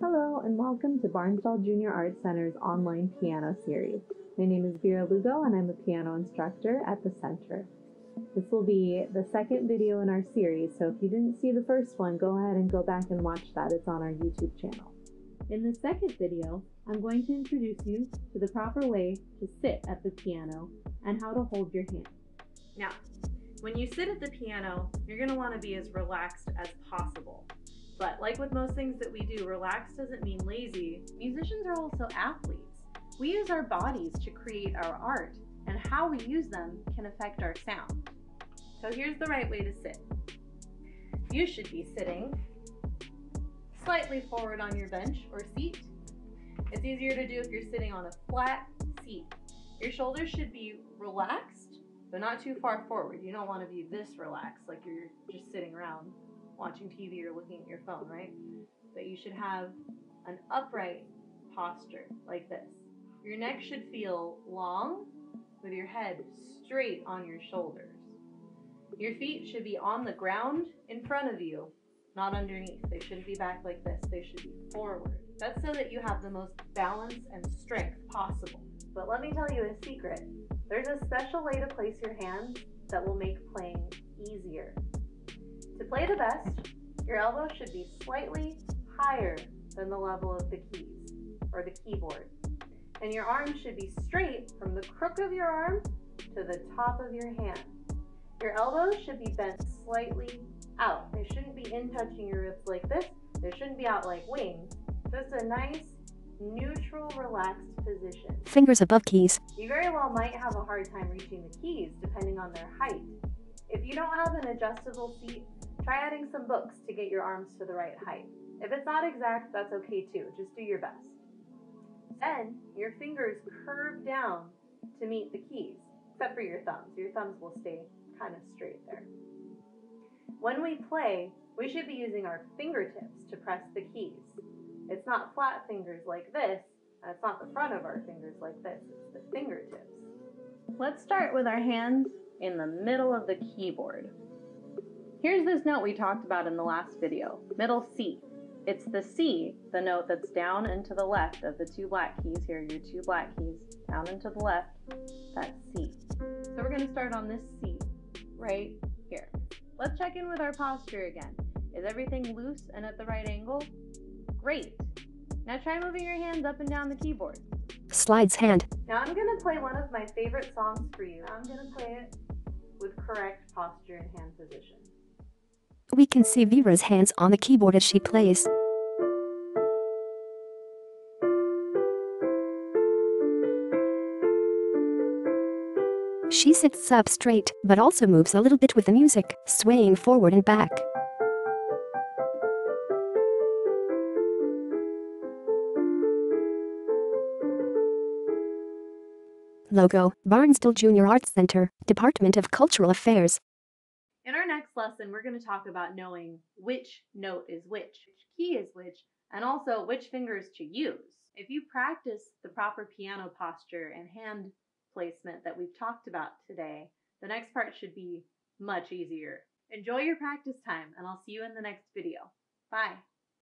Hello and welcome to Barnsdall Junior Arts Center's online piano series. My name is Vera Lugo and I'm a piano instructor at the center. This will be the second video in our series, so if you didn't see the first one, go ahead and go back and watch that. It's on our YouTube channel. In the second video, I'm going to introduce you to the proper way to sit at the piano and how to hold your hand. Now, when you sit at the piano, you're going to want to be as relaxed as possible. Like with most things that we do, relaxed doesn't mean lazy. Musicians are also athletes. We use our bodies to create our art, and how we use them can affect our sound. So here's the right way to sit. You should be sitting slightly forward on your bench or seat. It's easier to do if you're sitting on a flat seat. Your shoulders should be relaxed, but not too far forward. You don't want to be this relaxed, like you're just sitting around watching TV or looking at your phone, right? But you should have an upright posture like this. Your neck should feel long with your head straight on your shoulders. Your feet should be on the ground in front of you, not underneath. They shouldn't be back like this, they should be forward. That's so that you have the most balance and strength possible. But let me tell you a secret. There's a special way to place your hands that will make playing easier. Play the best, your elbow should be slightly higher than the level of the keys or the keyboard. And your arm should be straight from the crook of your arm to the top of your hand. Your elbows should be bent slightly out. They shouldn't be in touching your ribs like this. They shouldn't be out like wings. Just a nice, neutral, relaxed position. Fingers above keys. You very well might have a hard time reaching the keys depending on their height. If you don't have an adjustable seat, try adding some books to get your arms to the right height. If it's not exact, that's okay too. Just do your best. Then your fingers curve down to meet the keys, except for your thumbs. Your thumbs will stay kind of straight there. When we play, we should be using our fingertips to press the keys. It's not flat fingers like this, and it's not the front of our fingers like this, it's the fingertips. Let's start with our hands in the middle of the keyboard. Here's this note we talked about in the last video, middle C. It's the C, the note that's down and to the left of the two black keys. Here are your two black keys, down and to the left, that's C. So we're gonna start on this C right here. Let's check in with our posture again. Is everything loose and at the right angle? Great. Now try moving your hands up and down the keyboard. Slides hand. Now I'm gonna play one of my favorite songs for you. I'm gonna play it with correct posture and hand position. We can see Vera's hands on the keyboard as she plays. She sits up straight, but also moves a little bit with the music, swaying forward and back. Logo, Barnsdall Junior Arts Center, Department of Cultural Affairs. In our next lesson, we're going to talk about knowing which note is which, which key is which, and also which fingers to use. If you practice the proper piano posture and hand placement that we've talked about today, the next part should be much easier. Enjoy your practice time, and I'll see you in the next video. Bye.